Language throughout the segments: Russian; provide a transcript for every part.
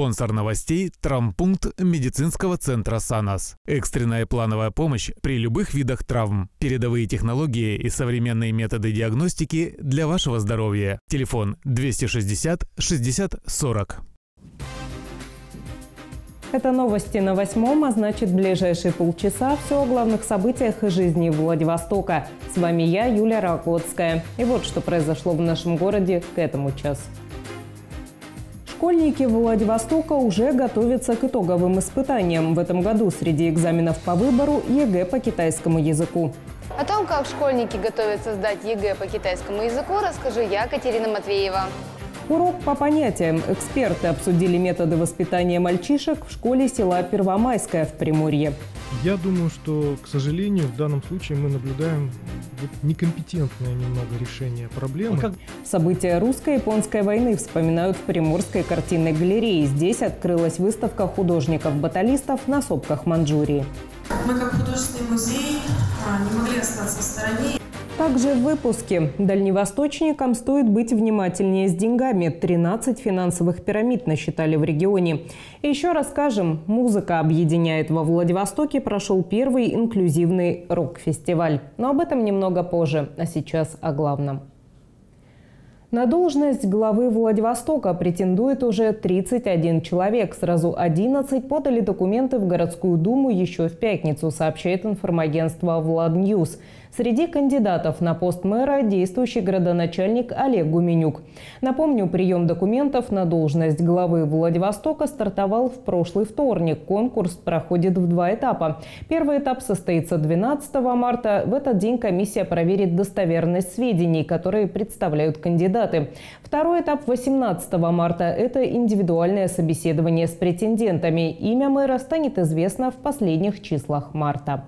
Спонсор новостей – травмпункт медицинского центра «Санас». Экстренная плановая помощь при любых видах травм. Передовые технологии и современные методы диагностики для вашего здоровья. Телефон 260 60 40. Это новости на восьмом, а значит ближайшие полчаса все о главных событиях и жизни Владивостока. С вами я, Юлия Ракотская. И вот что произошло в нашем городе к этому часу. Школьники Владивостока уже готовятся к итоговым испытаниям. В этом году среди экзаменов по выбору ЕГЭ по китайскому языку. О том, как школьники готовятся сдать ЕГЭ по китайскому языку, расскажу я, Катерина Матвеева. Урок по понятиям. Эксперты обсудили методы воспитания мальчишек в школе села Первомайская в Приморье. Я думаю, что, к сожалению, в данном случае мы наблюдаем вот некомпетентное немного решение проблемы. Как... События русско-японской войны вспоминают в Приморской картинной галерее. Здесь открылась выставка художников-баталистов на сопках Манчжурии. Мы, как художественный музей, а, не могли остаться в стороне. Также в выпуске. Дальневосточникам стоит быть внимательнее с деньгами. 13 финансовых пирамид насчитали в регионе. И еще расскажем, музыка объединяет. Во Владивостоке прошел первый инклюзивный рок-фестиваль. Но об этом немного позже. А сейчас о главном. На должность главы Владивостока претендует уже 31 человек. Сразу 11 подали документы в городскую думу еще в пятницу, сообщает информагентство «Владньюз». Среди кандидатов на пост мэра действующий градоначальник Олег Гуменюк. Напомню, прием документов на должность главы Владивостока стартовал в прошлый вторник. Конкурс проходит в два этапа. Первый этап состоится 12 марта. В этот день комиссия проверит достоверность сведений, которые представляют кандидаты. Второй этап 18 марта – это индивидуальное собеседование с претендентами. Имя мэра станет известно в последних числах марта.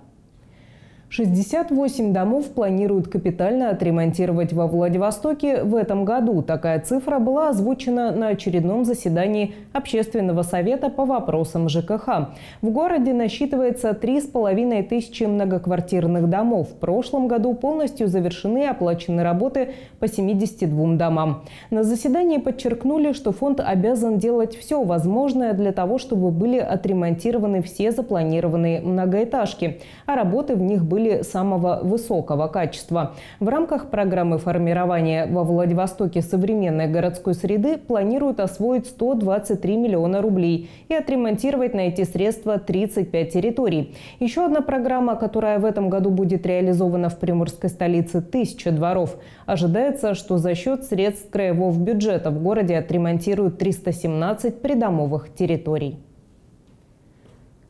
68 домов планируют капитально отремонтировать во Владивостоке в этом году. Такая цифра была озвучена на очередном заседании Общественного совета по вопросам ЖКХ. В городе насчитывается 3,5 тысячи многоквартирных домов. В прошлом году полностью завершены и оплачены работы по 72 домам. На заседании подчеркнули, что фонд обязан делать все возможное для того, чтобы были отремонтированы все запланированные многоэтажки, а работы в них были были самого высокого качества. В рамках программы формирования во Владивостоке современной городской среды планируют освоить 123 миллиона рублей и отремонтировать на эти средства 35 территорий. Еще одна программа, которая в этом году будет реализована в приморской столице «Тысяча дворов». Ожидается, что за счет средств краевого бюджета в городе отремонтируют 317 придомовых территорий.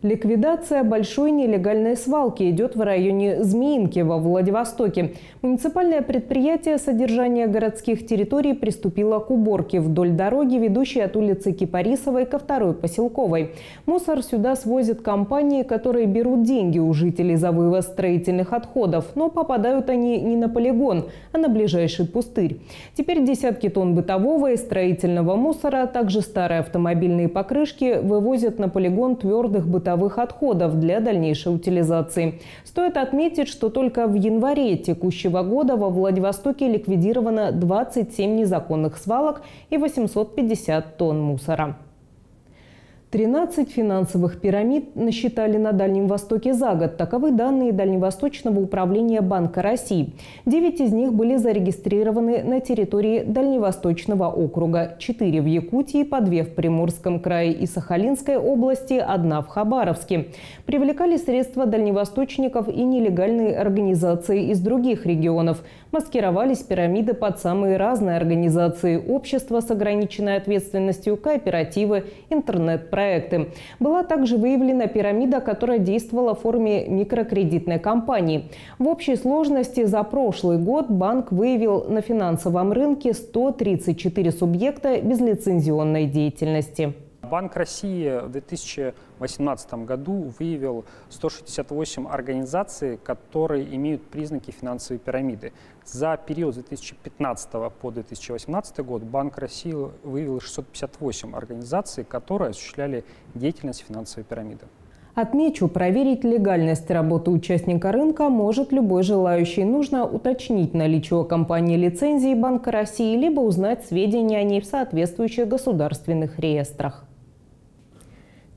Ликвидация большой нелегальной свалки идет в районе Змеинки во Владивостоке. Муниципальное предприятие содержания городских территорий приступило к уборке вдоль дороги, ведущей от улицы Кипарисовой ко второй поселковой. Мусор сюда свозят компании, которые берут деньги у жителей за вывоз строительных отходов, но попадают они не на полигон, а на ближайший пустырь. Теперь десятки тонн бытового и строительного мусора, а также старые автомобильные покрышки вывозят на полигон твердых бытовых бытовых отходов для дальнейшей утилизации. Стоит отметить, что только в январе текущего года во Владивостоке ликвидировано 27 незаконных свалок и 850 тонн мусора. 13 финансовых пирамид насчитали на Дальнем Востоке за год. Таковы данные Дальневосточного управления Банка России. Девять из них были зарегистрированы на территории Дальневосточного округа. Четыре в Якутии, по две в Приморском крае и Сахалинской области, одна в Хабаровске. Привлекали средства дальневосточников и нелегальные организации из других регионов. Маскировались пирамиды под самые разные организации – общества с ограниченной ответственностью, кооперативы, интернет-проекты проекты. Была также выявлена пирамида, которая действовала в форме микрокредитной компании. В общей сложности за прошлый год банк выявил на финансовом рынке 134 субъекта безлицензионной деятельности. Банк России в 2018 году выявил 168 организаций, которые имеют признаки финансовой пирамиды. За период с 2015 по 2018 год Банк России выявил 658 организаций, которые осуществляли деятельность финансовой пирамиды. Отмечу, проверить легальность работы участника рынка может любой желающий. Нужно уточнить наличие у компании лицензии Банка России, либо узнать сведения о ней в соответствующих государственных реестрах.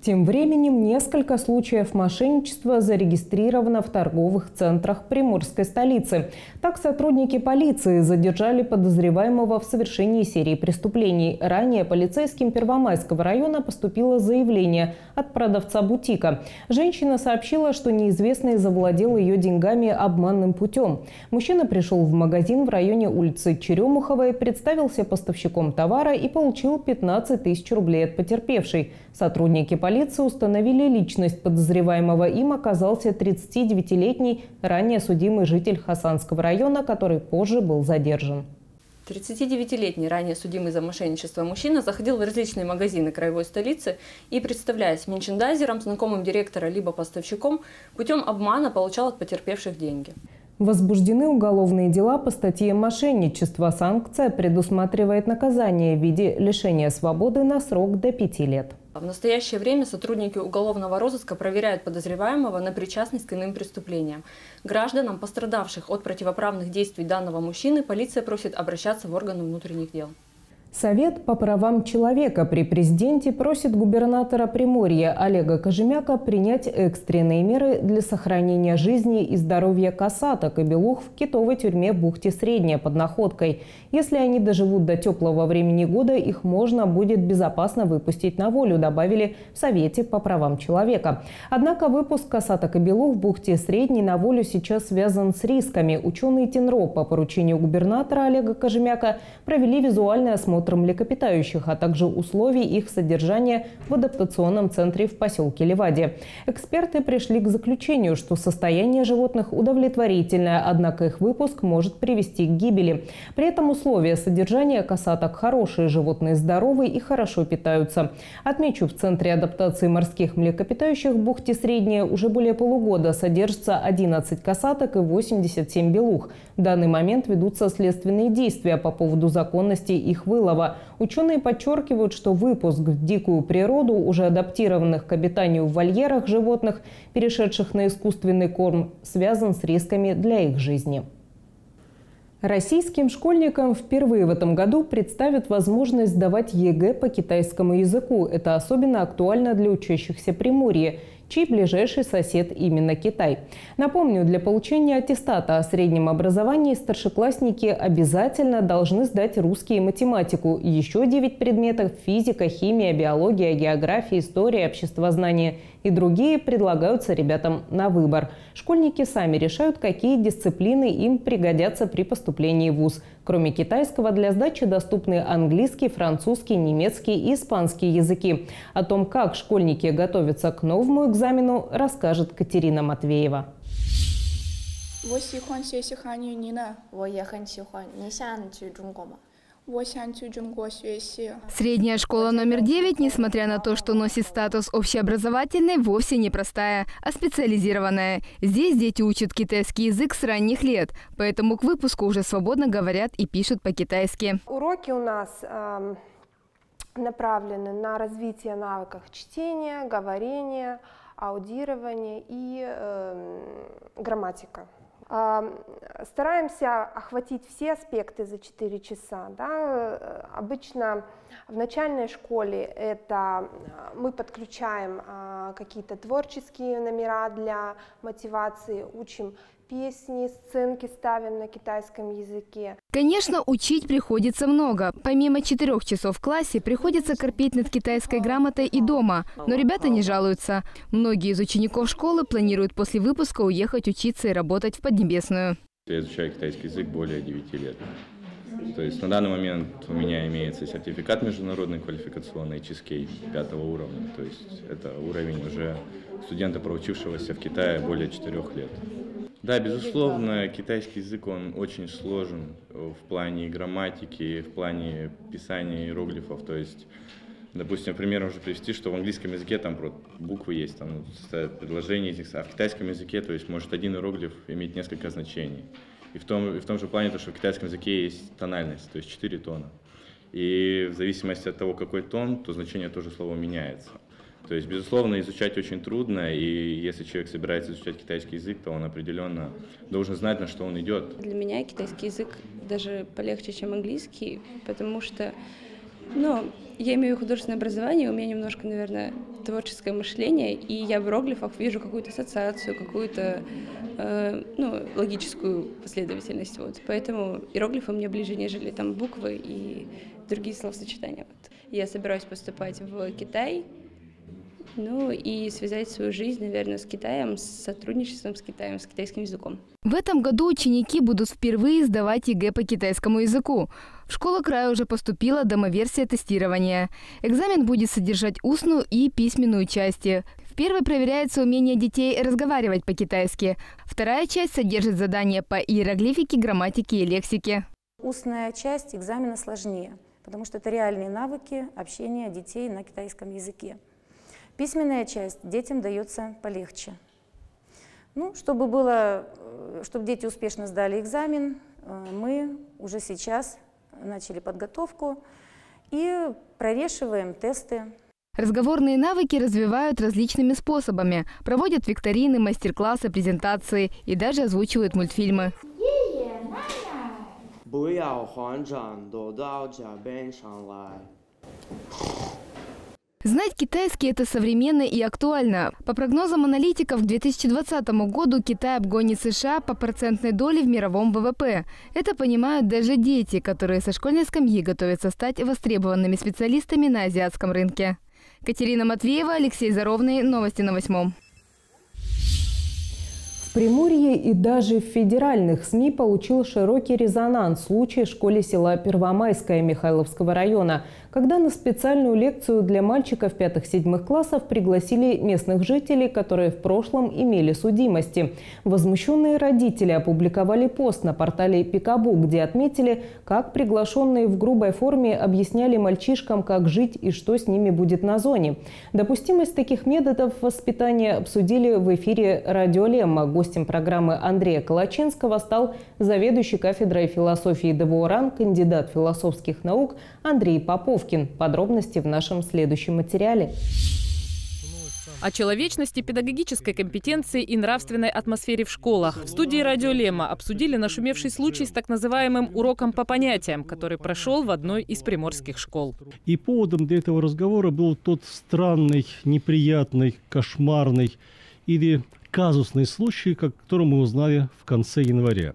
Тем временем несколько случаев мошенничества зарегистрировано в торговых центрах приморской столицы. Так сотрудники полиции задержали подозреваемого в совершении серии преступлений. Ранее полицейским Первомайского района поступило заявление от продавца бутика. Женщина сообщила, что неизвестный завладел ее деньгами обманным путем. Мужчина пришел в магазин в районе улицы Черемуховой, представился поставщиком товара и получил 15 тысяч рублей от потерпевшей. Сотрудники полиции установили личность подозреваемого. Им оказался 39-летний ранее судимый житель Хасанского района, который позже был задержан. 39-летний ранее судимый за мошенничество мужчина заходил в различные магазины краевой столицы и, представляясь менчендайзером, знакомым директора либо поставщиком, путем обмана получал от потерпевших деньги. Возбуждены уголовные дела по статье «Мошенничество». Санкция предусматривает наказание в виде лишения свободы на срок до пяти лет. В настоящее время сотрудники уголовного розыска проверяют подозреваемого на причастность к иным преступлениям. Гражданам, пострадавших от противоправных действий данного мужчины, полиция просит обращаться в органы внутренних дел. Совет по правам человека при президенте просит губернатора Приморья Олега Кожемяка принять экстренные меры для сохранения жизни и здоровья касаток и белух в китовой тюрьме в бухте Средняя под Находкой. Если они доживут до теплого времени года, их можно будет безопасно выпустить на волю, добавили в Совете по правам человека. Однако выпуск касаток и белух в бухте Средней на волю сейчас связан с рисками. Ученые Тенро по поручению губернатора Олега Кожемяка провели визуальный осмотр осмотр млекопитающих, а также условий их содержания в адаптационном центре в поселке Леваде. Эксперты пришли к заключению, что состояние животных удовлетворительное, однако их выпуск может привести к гибели. При этом условия содержания касаток хорошие, животные здоровые и хорошо питаются. Отмечу, в Центре адаптации морских млекопитающих в бухте Средняя уже более полугода содержится 11 касаток и 87 белух. В данный момент ведутся следственные действия по поводу законности их вылова. Кириллова. Ученые подчеркивают, что выпуск в дикую природу уже адаптированных к обитанию в вольерах животных, перешедших на искусственный корм, связан с рисками для их жизни. Российским школьникам впервые в этом году предоставят возможность сдавать ЕГЭ по китайскому языку. Это особенно актуально для учащихся Приморья – чей ближайший сосед именно Китай. Напомню, для получения аттестата о среднем образовании старшеклассники обязательно должны сдать русский и математику. Еще 9 предметов – физика, химия, биология, география, история, обществознание – и другие предлагаются ребятам на выбор. Школьники сами решают, какие дисциплины им пригодятся при поступлении в ВУЗ. Кроме китайского, для сдачи доступны английский, французский, немецкий и испанский языки. О том, как школьники готовятся к новому экзамену, расскажет Катерина Матвеева. 我喜欢学习韩语，你呢？我也很喜欢。你想去中国吗 ？Средняя школа номер 9, несмотря на то, что носит статус общеобразовательной, вовсе не простая, а специализированная. Здесь дети учат китайский язык с ранних лет, поэтому к выпуску уже свободно говорят и пишут по-китайски. Уроки у нас э, направлены на развитие навыков чтения, говорения, аудирования и э, грамматика. Стараемся охватить все аспекты за 4 часа. Да? Э, обычно в начальной школе это э, мы подключаем а, какие-то творческие номера для мотивации, учим песни, сценки ставим на китайском языке. Конечно, учить приходится много. Помимо четырех часов в классе, приходится корпеть над китайской грамотой и дома. Но ребята не жалуются. Многие из учеников школы планируют после выпуска уехать учиться и работать в Поднебесную. Я изучаю китайский язык более 9 лет. То есть на данный момент у меня имеется сертификат международный квалификационный чизкей пятого уровня. То есть это уровень уже студента, проучившегося в Китае более четырех лет. Да, безусловно, китайский язык, он очень сложен в плане грамматики, в плане писания иероглифов. То есть, допустим, пример можно привести, что в английском языке там буквы есть, там предложения, а в китайском языке, то есть, может один иероглиф иметь несколько значений. И в том, и в том же плане, то, что в китайском языке есть тональность, то есть четыре тона. И в зависимости от того, какой тон, то значение тоже слова меняется. То есть, безусловно, изучать очень трудно, и если человек собирается изучать китайский язык, то он определенно должен знать, на что он идет. Для меня китайский язык даже полегче, чем английский, потому что Ну, я имею художественное образование, у меня немножко, наверное, творческое мышление, и я в иероглифах вижу какую-то ассоциацию, какую-то э, ну, логическую последовательность. Вот. Поэтому иероглифы мне ближе, нежели там буквы и другие словосочетания. Вот. Я собираюсь поступать в Китай, ну и связать свою жизнь, наверное, с Китаем, с сотрудничеством с Китаем, с китайским языком. В этом году ученики будут впервые сдавать ЕГЭ по китайскому языку. В школу края уже поступила домоверсия тестирования. Экзамен будет содержать устную и письменную части. В первой проверяется умение детей разговаривать по-китайски. Вторая часть содержит задания по иероглифике, грамматике и лексике. Устная часть экзамена сложнее, потому что это реальные навыки общения детей на китайском языке. Письменная часть детям дается полегче. Ну, чтобы, было, э, чтобы дети успешно сдали экзамен, э, мы уже сейчас начали подготовку и прорешиваем тесты. Разговорные навыки развивают различными способами. Проводят викторины, мастер-классы, презентации и даже озвучивают мультфильмы. 不 Знать китайский – это современно и актуально. По прогнозам аналитиков, к 2020 году Китай обгонит США по процентной доле в мировом ВВП. Это понимают даже дети, которые со школьной скамьи готовятся стать востребованными специалистами на азиатском рынке. Катерина Матвеева, Алексей Заровный. Новости на восьмом. Приморье и даже в федеральных СМИ получил широкий резонанс случай в школе села Первомайское Михайловского района, когда на специальную лекцию для мальчиков пятых-седьмых классов пригласили местных жителей, которые в прошлом имели судимости. Возмущенные родители опубликовали пост на портале Пикабу, где отметили, как приглашенные в грубой форме объясняли мальчишкам, как жить и что с ними будет на зоне. Допустимость таких методов воспитания обсудили в эфире «Радио Лемма». Гостем программы Андрея Калачинского стал заведующий кафедрой философии ДВОРАН, кандидат философских наук Андрей Поповкин. Подробности в нашем следующем материале. О человечности, педагогической компетенции и нравственной атмосфере в школах. В студии «Радио Лема» обсудили нашумевший случай с так называемым уроком по понятиям, который прошел в одной из приморских школ. И поводом для этого разговора был тот странный, неприятный, кошмарный или казусный случай, о котором мы узнали в конце января.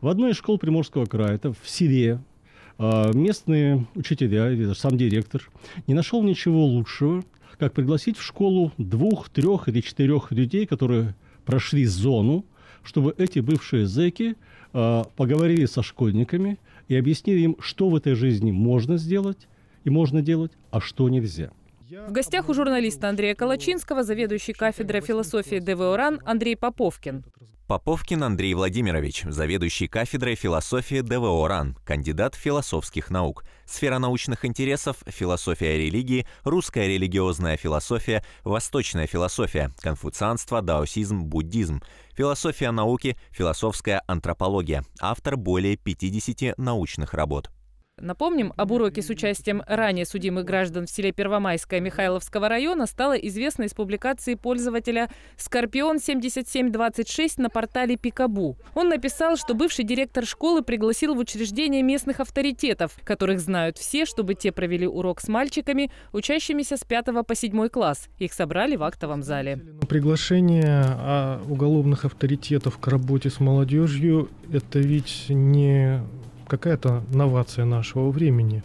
В одной из школ Приморского края, это в селе, а, местные учителя, или сам директор, не нашел ничего лучшего, как пригласить в школу двух, трех или четырех людей, которые прошли зону, чтобы эти бывшие зэки э, поговорили со школьниками и объяснили им, что в этой жизни можно сделать и можно делать, а что нельзя. В гостях у журналиста Андрея Калачинского заведующий кафедрой философии ДВО РАН Андрей Поповкин. Поповкин Андрей Владимирович, заведующий кафедрой философии ДВО РАН, кандидат философских наук. Сфера научных интересов – философия религии, русская религиозная философия, восточная философия, конфуцианство, даосизм, буддизм, философия науки, философская антропология. Автор более 50 научных работ. Напомним, об уроке с участием ранее судимых граждан в селе Первомайское Михайловского района стало известно из публикации пользователя «Скорпион 7726» на портале Пикабу. Он написал, что бывший директор школы пригласил в учреждение местных авторитетов, которых знают все, чтобы те провели урок с мальчиками, учащимися с 5 по 7 класс. Их собрали в актовом зале. Приглашение а, уголовных авторитетов к работе с молодежью – это ведь не какая-то новация нашего времени.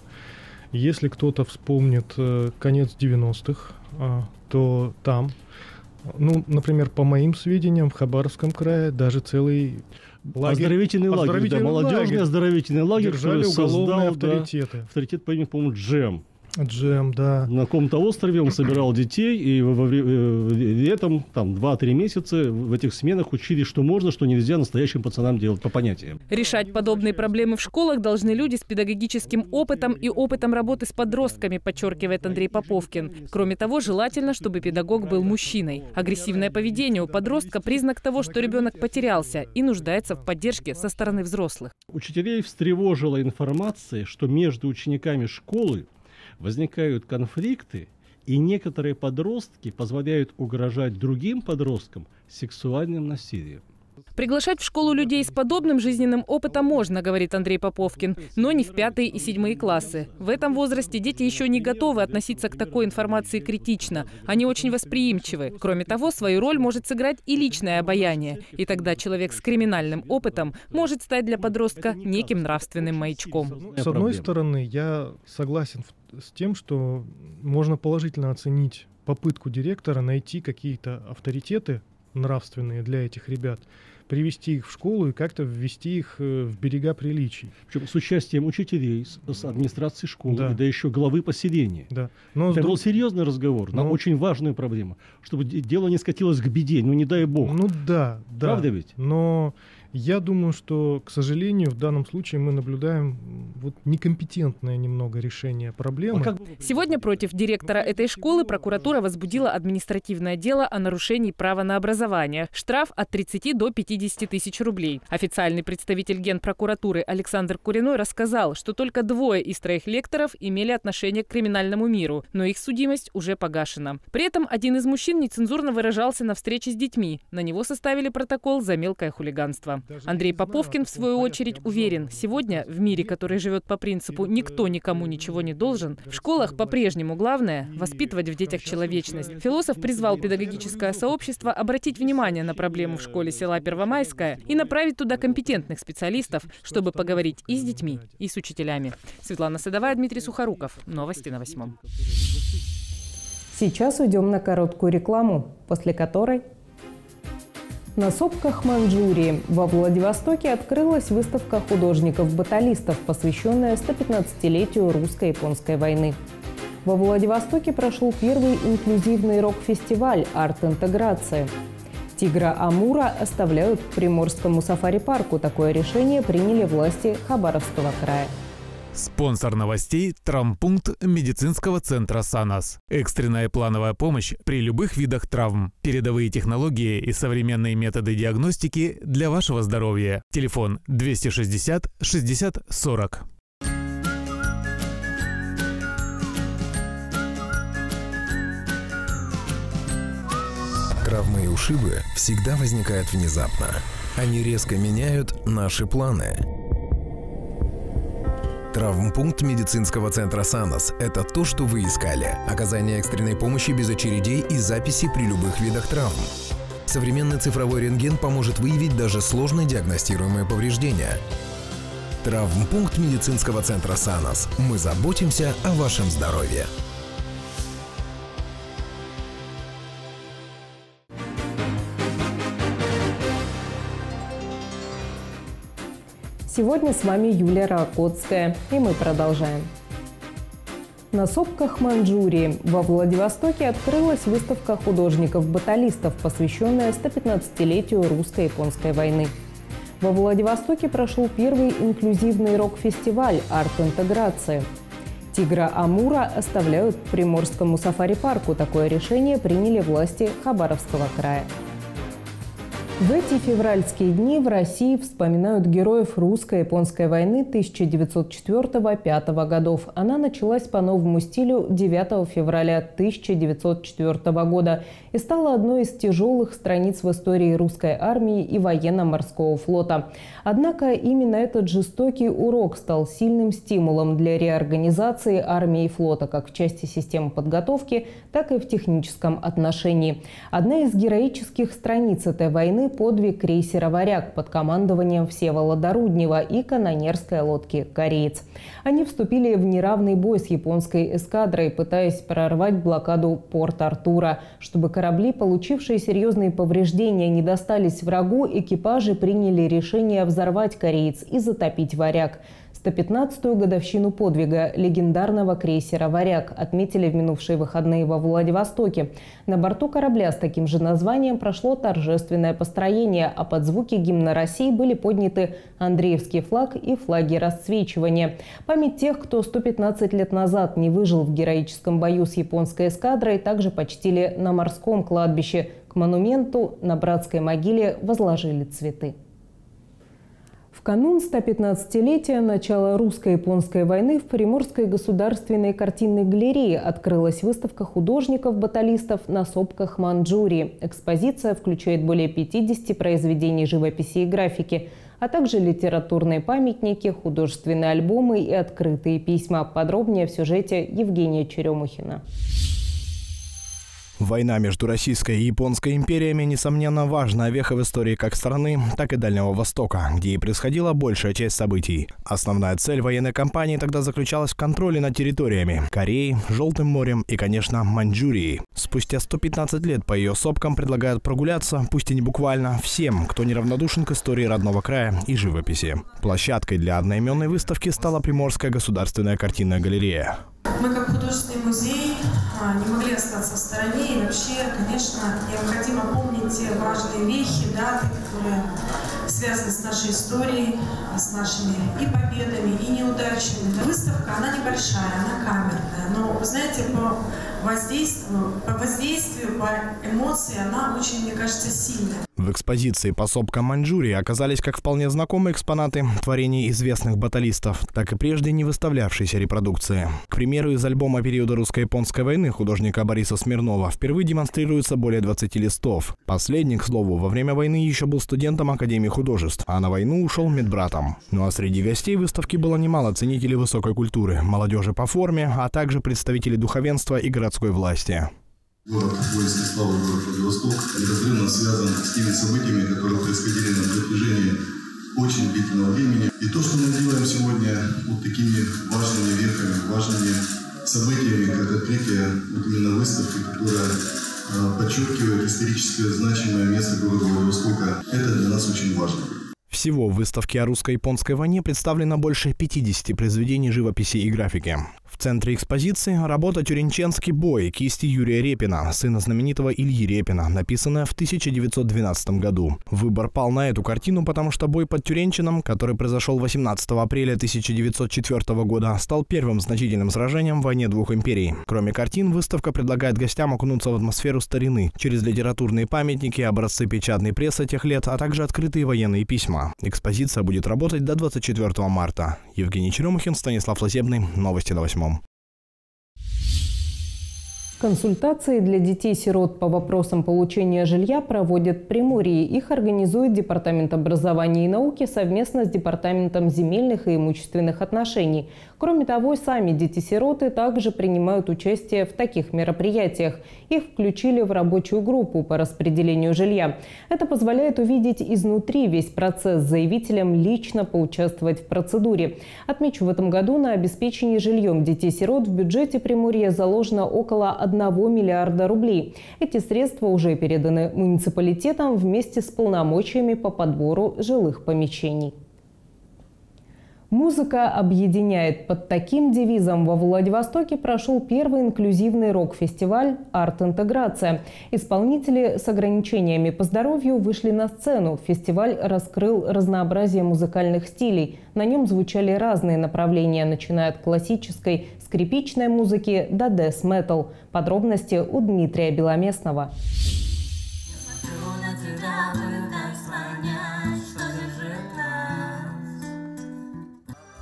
Если кто-то вспомнит э, конец 90-х, а, то там, ну, например, по моим сведениям, в Хабаровском крае даже целый лагерь, оздоровительный лагерь, оздоровительный да, молодежный лагерь, оздоровительный лагерь, держали уголовные создал, авторитеты. Да, авторитет по-моему, Джем. Джем, да. На каком-то острове он собирал детей, и во, во, э, летом, там, 2-3 месяца в этих сменах учили, что можно, что нельзя настоящим пацанам делать по понятиям. Решать подобные проблемы в школах должны люди с педагогическим опытом и опытом работы с подростками, подчеркивает Андрей Поповкин. Кроме того, желательно, чтобы педагог был мужчиной. Агрессивное поведение у подростка – признак того, что ребенок потерялся и нуждается в поддержке со стороны взрослых. Учителей встревожила информация, что между учениками школы возникают конфликты, и некоторые подростки позволяют угрожать другим подросткам сексуальным насилием. Приглашать в школу людей с подобным жизненным опытом можно, говорит Андрей Поповкин, но не в пятые и седьмые классы. В этом возрасте дети еще не готовы относиться к такой информации критично. Они очень восприимчивы. Кроме того, свою роль может сыграть и личное обаяние. И тогда человек с криминальным опытом может стать для подростка неким нравственным маячком. С одной стороны, я согласен с тем, что можно положительно оценить попытку директора найти какие-то авторитеты нравственные для этих ребят, привести их в школу и как-то ввести их э, в берега приличий. Причем с участием учителей, с, с администрации школы, Да. да еще главы поселения. Да. Но Это был серьезный разговор на Ну- очень важную проблему, чтобы де- дело не скатилось к беде, ну не дай бог. Ну да, да. Правда ведь? Но я думаю, что, к сожалению, в данном случае мы наблюдаем вот некомпетентное немного решение проблемы. Сегодня против директора этой школы прокуратура возбудила административное дело о нарушении права на образование. Штраф от 30 до 50 тысяч рублей. Официальный представитель Генпрокуратуры Александр Куриной рассказал, что только двое из троих лекторов имели отношение к криминальному миру, но их судимость уже погашена. При этом один из мужчин нецензурно выражался на встрече с детьми. На него составили протокол за мелкое хулиганство. Андрей Поповкин, в свою очередь, уверен, сегодня в мире, который живет по принципу «никто никому ничего не должен», в школах по-прежнему главное – воспитывать в детях человечность. Философ призвал педагогическое сообщество обратить внимание на проблему в школе села Первомайская и направить туда компетентных специалистов, чтобы поговорить и с детьми, и с учителями. Светлана Садовая, Дмитрий Сухоруков. Новости на восьмом. Сейчас уйдем на короткую рекламу, после которой на сопках Манчжурии во Владивостоке открылась выставка художников-баталистов, посвященная 115-летию русско-японской войны. Во Владивостоке прошел первый инклюзивный рок-фестиваль «Арт-интеграция». Тигра Амура оставляют Приморскому сафари-парку. Такое решение приняли власти Хабаровского края. Спонсор новостей – травмпункт медицинского центра «Санас». Экстренная плановая помощь при любых видах травм. Передовые технологии и современные методы диагностики для вашего здоровья. Телефон 260 60 40. Травмы и ушибы всегда возникают внезапно. Они резко меняют наши планы. Травмпункт медицинского центра «Санос» — это то, что вы искали. Оказание экстренной помощи без очередей и записи при любых видах травм. Современный цифровой рентген поможет выявить даже сложно диагностируемые повреждения. Травмпункт медицинского центра «Санос». Мы заботимся о вашем здоровье. Сегодня с вами Юлия Ракотская, и мы продолжаем. На сопках Манчжурии во Владивостоке открылась выставка художников-баталистов, посвященная 115-летию русско-японской войны. Во Владивостоке прошел первый инклюзивный рок-фестиваль «Арт-интеграция». Тигра Амура оставляют Приморскому сафари-парку. Такое решение приняли власти Хабаровского края. В эти февральские дни в России вспоминают героев русско-японской войны 1904-1905 годов. Она началась по новому стилю 9 февраля 1904 года и стала одной из тяжелых страниц в истории русской армии и военно-морского флота. Однако именно этот жестокий урок стал сильным стимулом для реорганизации армии и флота как в части системы подготовки, так и в техническом отношении. Одна из героических страниц этой войны – подвиг крейсера «Варяг» под командованием Всеволода Руднева и канонерской лодки «Кореец». Они вступили в неравный бой с японской эскадрой, пытаясь прорвать блокаду Порт-Артура. Чтобы корабли, получившие серьезные повреждения, не достались врагу, экипажи приняли решение взорвать «Кореец» и затопить «Варяг». 115-ю годовщину подвига легендарного крейсера «Варяг» отметили в минувшие выходные во Владивостоке. На борту корабля с таким же названием прошло торжественное построение, а под звуки гимна России были подняты Андреевский флаг и флаги расцвечивания. Память тех, кто 115 лет назад не выжил в героическом бою с японской эскадрой, также почтили на морском кладбище. К монументу на братской могиле возложили цветы. В канун 115-летия начала русско-японской войны в Приморской государственной картинной галерее открылась выставка художников-баталистов на сопках Манчжурии. Экспозиция включает более 50 произведений живописи и графики, а также литературные памятники, художественные альбомы и открытые письма. Подробнее в сюжете Евгения Черемухина. Война между Российской и Японской империями, несомненно, важная веха в истории как страны, так и Дальнего Востока, где и происходила большая часть событий. Основная цель военной кампании тогда заключалась в контроле над территориями – Кореей, Желтым морем и, конечно, Маньчжурией. Спустя 115 лет по ее сопкам предлагают прогуляться, пусть и не буквально, всем, кто неравнодушен к истории родного края и живописи. Площадкой для одноименной выставки стала Приморская государственная картинная галерея. Мы как художественный музей а, не могли остаться в стороне. И вообще, конечно, необходимо помнить те важные вехи, даты, которые связаны с нашей историей, с нашими и победами, и неудачами. Выставка, она небольшая, она камерная, но, вы знаете, по воздействию, по воздействию, по эмоции она очень, мне кажется, сильная. В экспозиции по сопкам Маньчжурии оказались как вполне знакомые экспонаты творений известных баталистов, так и прежде не выставлявшиеся репродукции. К примеру, из альбома периода русско-японской войны художника Бориса Смирнова впервые демонстрируется более 20 листов. Последний, к слову, во время войны еще был студентом Академии художеств, а на войну ушел медбратом. Ну а среди гостей выставки было немало ценителей высокой культуры, молодежи по форме, а также представителей духовенства и городской власти. Город воинской славы, город Владивосток, неразрывно связан с теми событиями, которые происходили на протяжении очень длительного времени. И то, что мы делаем сегодня вот такими важными вехами, важными событиями, как открытие вот именно выставки, которая подчеркивает историческое значимое место города Владивостока, это для нас очень важно. Всего в выставке о русско-японской войне представлено больше 50 произведений живописи и графики. В центре экспозиции работа «Тюринченский бой» кисти Юрия Репина, сына знаменитого Ильи Репина, написанная в 1912 году. Выбор пал на эту картину, потому что бой под Тюренчином, который произошел 18 апреля 1904 года, стал первым значительным сражением в войне двух империй. Кроме картин, выставка предлагает гостям окунуться в атмосферу старины через литературные памятники, образцы печатной прессы тех лет, а также открытые военные письма. Экспозиция будет работать до 24 марта. Евгений Черемухин, Станислав Лазебный. Новости на восьмом. Консультации для детей-сирот по вопросам получения жилья проводят Приморье. Их организует Департамент образования и науки совместно с Департаментом земельных и имущественных отношений. Кроме того, сами дети-сироты также принимают участие в таких мероприятиях. Их включили в рабочую группу по распределению жилья. Это позволяет увидеть изнутри весь процесс заявителям лично поучаствовать в процедуре. Отмечу, в этом году на обеспечение жильем детей-сирот в бюджете Приморья заложено около 1 миллиарда рублей. Эти средства уже переданы муниципалитетам вместе с полномочиями по подбору жилых помещений. Музыка объединяет. Под таким девизом во Владивостоке прошел первый инклюзивный рок-фестиваль «Арт-интеграция». Исполнители с ограничениями по здоровью вышли на сцену. Фестиваль раскрыл разнообразие музыкальных стилей. На нем звучали разные направления, начиная от классической, скрипичной музыки до дэс-метал. Подробности у Дмитрия Беломестного.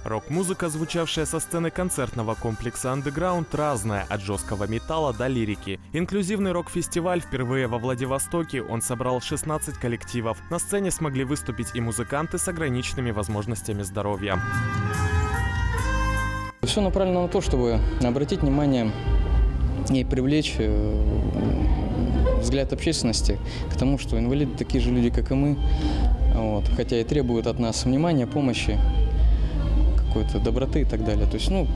Рок-музыка, звучавшая со сцены концертного комплекса Underground, разная, от жесткого металла до лирики. Инклюзивный рок-фестиваль впервые во Владивостоке, он собрал 16 коллективов. На сцене смогли выступить и музыканты с ограниченными возможностями здоровья. Все направлено на то, чтобы обратить внимание и привлечь э, взгляд общественности к тому, что инвалиды такие же люди, как и мы, вот, хотя и требуют от нас внимания, помощи, какой-то доброты и так далее. То есть, ну,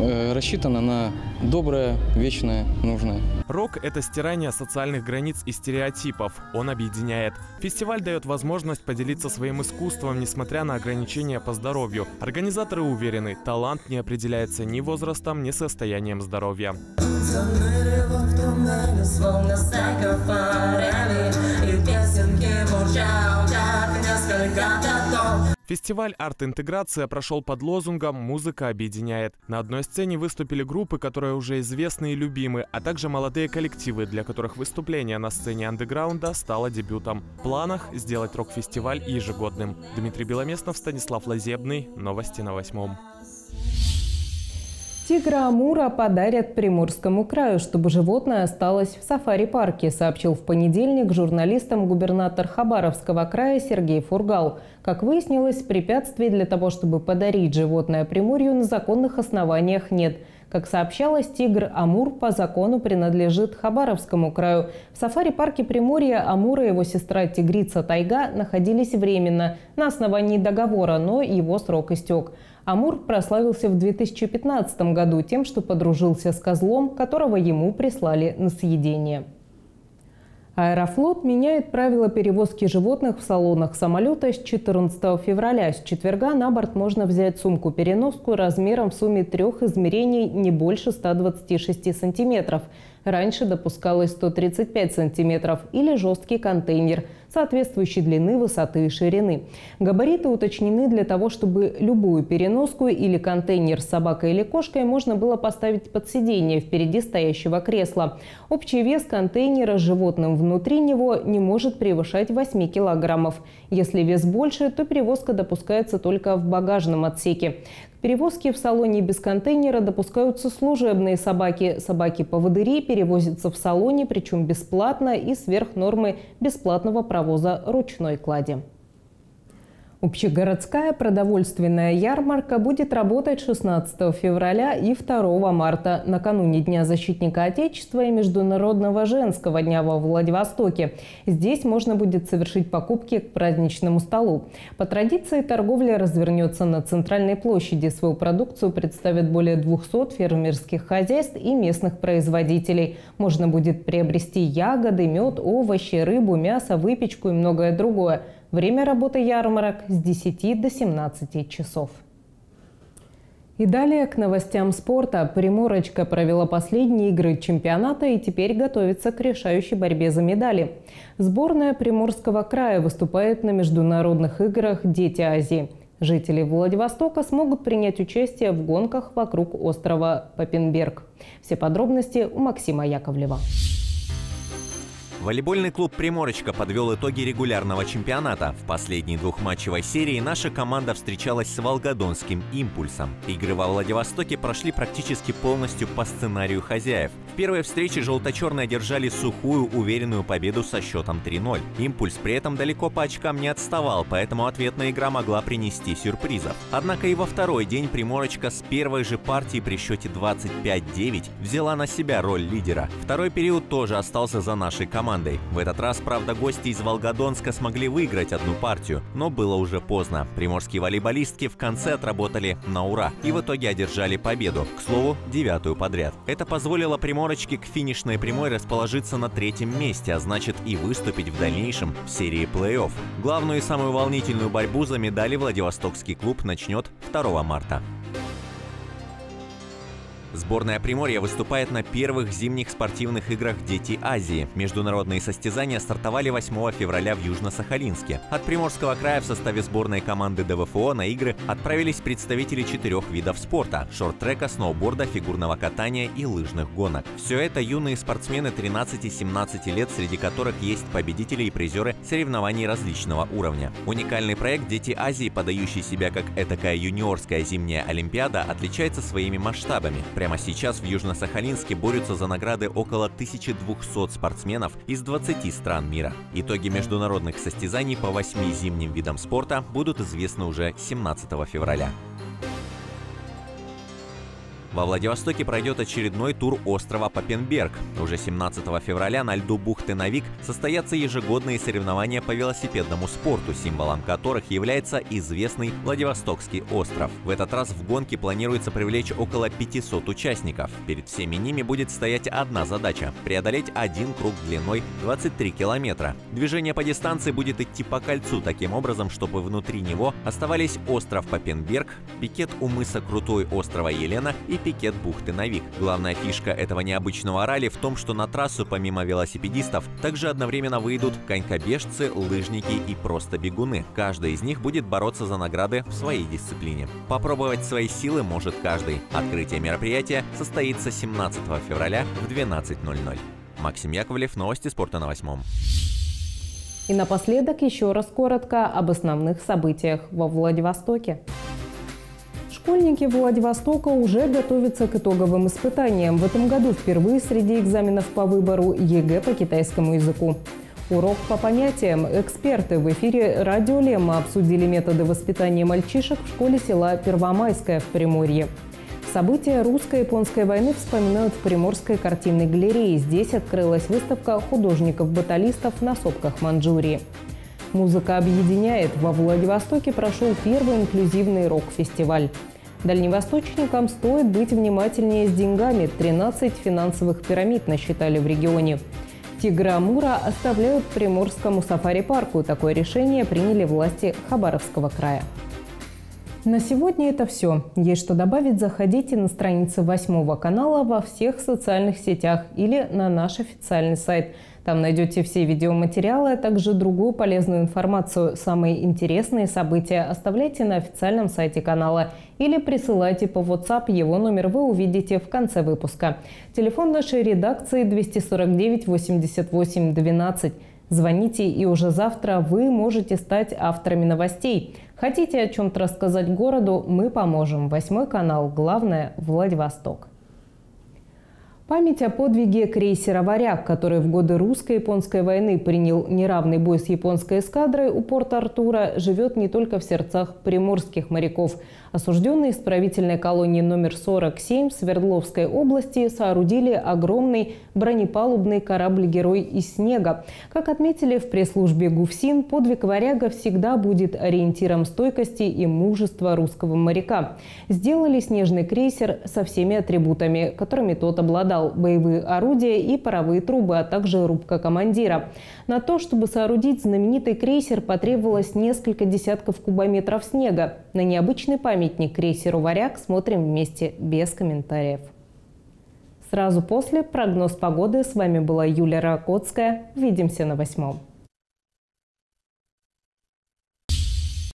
э, рассчитано на доброе, вечное, нужное. Рок – это стирание социальных границ и стереотипов. Он объединяет. Фестиваль дает возможность поделиться своим искусством, несмотря на ограничения по здоровью. Организаторы уверены, талант не определяется ни возрастом, ни состоянием здоровья. Фестиваль «Арт-интеграция» прошел под лозунгом «Музыка объединяет». На одной сцене выступили группы, которые уже известны и любимы, а также молодые коллективы, для которых выступление на сцене андеграунда стало дебютом. В планах сделать рок-фестиваль ежегодным. Дмитрий Беломестнов, Станислав Лазебный. Новости на восьмом. Тигра Амура подарят Приморскому краю, чтобы животное осталось в сафари-парке, сообщил в понедельник журналистам губернатор Хабаровского края Сергей Фургал. Как выяснилось, препятствий для того, чтобы подарить животное Приморью на законных основаниях нет. Как сообщалось, тигр Амур по закону принадлежит Хабаровскому краю. В сафари-парке Приморья Амур и его сестра тигрица Тайга находились временно на основании договора, но его срок истек. Амур прославился в 2015 году тем, что подружился с козлом, которого ему прислали на съедение. Аэрофлот меняет правила перевозки животных в салонах самолета с 14 февраля. С четверга на борт можно взять сумку-переноску размером в сумме трех измерений не больше 126 сантиметров. Раньше допускалось 135 сантиметров или жесткий контейнер – соответствующей длины, высоты и ширины. Габариты уточнены для того, чтобы любую переноску или контейнер с собакой или кошкой можно было поставить под сиденье впереди стоящего кресла. Общий вес контейнера с животным внутри него не может превышать 8 килограммов. Если вес больше, то перевозка допускается только в багажном отсеке. К перевозке в салоне без контейнера допускаются служебные собаки. Собаки-поводыри перевозятся в салоне, причем бесплатно и сверх нормы бесплатного провоза ручной клади. Общегородская продовольственная ярмарка будет работать 16 февраля и 2 марта, накануне Дня защитника Отечества и Международного женского дня во Владивостоке. Здесь можно будет совершить покупки к праздничному столу. По традиции торговля развернется на центральной площади. Свою продукцию представят более 200 фермерских хозяйств и местных производителей. Можно будет приобрести ягоды, мед, овощи, рыбу, мясо, выпечку и многое другое – Время работы ярмарок с 10 до 17 часов. И далее к новостям спорта. Приморочка провела последние игры чемпионата и теперь готовится к решающей борьбе за медали. Сборная Приморского края выступает на международных играх «Дети Азии». Жители Владивостока смогут принять участие в гонках вокруг острова Папенберг. Все подробности у Максима Яковлева. Волейбольный клуб «Приморочка» подвел итоги регулярного чемпионата. В последней двухматчевой серии наша команда встречалась с Волгодонским «Импульсом». Игры во Владивостоке прошли практически полностью по сценарию хозяев. В первой встрече желто-черные одержали сухую, уверенную победу со счетом 3-0. «Импульс» при этом далеко по очкам не отставал, поэтому ответная игра могла принести сюрпризов. Однако и во второй день «Приморочка» с первой же партии при счете 25-9 взяла на себя роль лидера. Второй период тоже остался за нашей командой командой. В этот раз, правда, гости из Волгодонска смогли выиграть одну партию, но было уже поздно. Приморские волейболистки в конце отработали на ура и в итоге одержали победу, к слову, девятую подряд. Это позволило Приморочке к финишной прямой расположиться на третьем месте, а значит и выступить в дальнейшем в серии плей-офф. Главную и самую волнительную борьбу за медали Владивостокский клуб начнет 2 марта. Сборная Приморья выступает на первых зимних спортивных играх «Дети Азии». Международные состязания стартовали 8 февраля в Южно-Сахалинске. От Приморского края в составе сборной команды ДВФО на игры отправились представители четырех видов спорта – шорт-трека, сноуборда, фигурного катания и лыжных гонок. Все это юные спортсмены 13-17 лет, среди которых есть победители и призеры соревнований различного уровня. Уникальный проект «Дети Азии», подающий себя как этакая юниорская зимняя олимпиада, отличается своими масштабами. Прямо сейчас в Южно-Сахалинске борются за награды около 1200 спортсменов из 20 стран мира. Итоги международных состязаний по восьми зимним видам спорта будут известны уже 17 февраля. Во Владивостоке пройдет очередной тур острова Папенберг. Уже 17 февраля на льду бухты Навик состоятся ежегодные соревнования по велосипедному спорту, символом которых является известный Владивостокский остров. В этот раз в гонке планируется привлечь около 500 участников. Перед всеми ними будет стоять одна задача – преодолеть один круг длиной 23 километра. Движение по дистанции будет идти по кольцу таким образом, чтобы внутри него оставались остров Папенберг, пикет у мыса Крутой острова Елена и пикет бухты Навик. Главная фишка этого необычного ралли в том, что на трассу помимо велосипедистов также одновременно выйдут конькобежцы, лыжники и просто бегуны. Каждый из них будет бороться за награды в своей дисциплине. Попробовать свои силы может каждый. Открытие мероприятия состоится 17 февраля в 12.00. Максим Яковлев, новости спорта на восьмом. И напоследок еще раз коротко об основных событиях во Владивостоке. Школьники Владивостока уже готовятся к итоговым испытаниям. В этом году впервые среди экзаменов по выбору ЕГЭ по китайскому языку. Урок по понятиям. Эксперты в эфире «Радио Лемма» обсудили методы воспитания мальчишек в школе села Первомайское в Приморье. События русско-японской войны вспоминают в Приморской картинной галерее. Здесь открылась выставка художников-баталистов на сопках Маньчжурии. Музыка объединяет. Во Владивостоке прошел первый инклюзивный рок-фестиваль. Дальневосточникам стоит быть внимательнее с деньгами. 13 финансовых пирамид насчитали в регионе. Тигра Амура оставляют Приморскому сафари-парку. Такое решение приняли власти Хабаровского края. На сегодня это все. Есть что добавить, заходите на страницы восьмого канала во всех социальных сетях или на наш официальный сайт. Там найдете все видеоматериалы, а также другую полезную информацию. Самые интересные события оставляйте на официальном сайте канала или присылайте по WhatsApp. Его номер вы увидите в конце выпуска. Телефон нашей редакции 249 88 12. Звоните, и уже завтра вы можете стать авторами новостей. Хотите о чем-то рассказать городу, мы поможем. Восьмой канал. Главное – Владивосток. Память о подвиге крейсера «Варяг», который в годы русско-японской войны принял неравный бой с японской эскадрой у порта Артура, живет не только в сердцах приморских моряков – Осужденные исправительной колонии номер 47 Свердловской области соорудили огромный бронепалубный корабль-герой из снега. Как отметили в пресс-службе ГУФСИН, подвиг «Варяга» всегда будет ориентиром стойкости и мужества русского моряка. Сделали снежный крейсер со всеми атрибутами, которыми тот обладал – боевые орудия и паровые трубы, а также рубка командира. На то, чтобы соорудить знаменитый крейсер, потребовалось несколько десятков кубометров снега. На необычный памятник крейсеру «Варяг» смотрим вместе без комментариев. Сразу после прогноз погоды. С вами была Юлия Ракотская. Увидимся на восьмом.